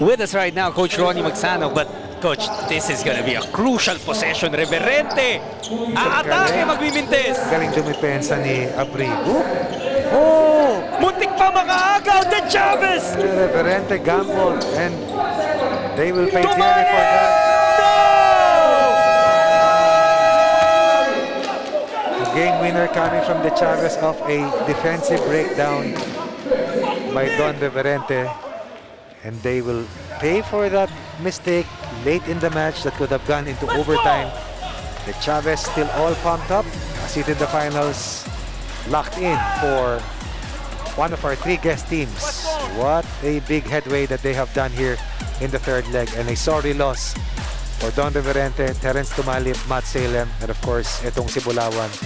with us right now, Coach Ronnie Magsanoc. But, Coach, this is gonna be a crucial possession. Reverente! Ah, Aatake, magmimintes! Galing dumipensa ni Abrigo. Oh! Muntik pa makaagaw de Chavez! Reverente gamble and they will pay dearly for that. No! Game winner coming from De Chavez of a defensive breakdown by Don Reverente. And they will pay for that mistake late in the match that could have gone into overtime. The Chavez still all pumped up. A seat in the finals locked in for one of our three guest teams. What a big headway that they have done here in the third leg and a sorry loss for Don Reverente, Terence Tumalip, Matt Salem, and of course, itong si Bulawan.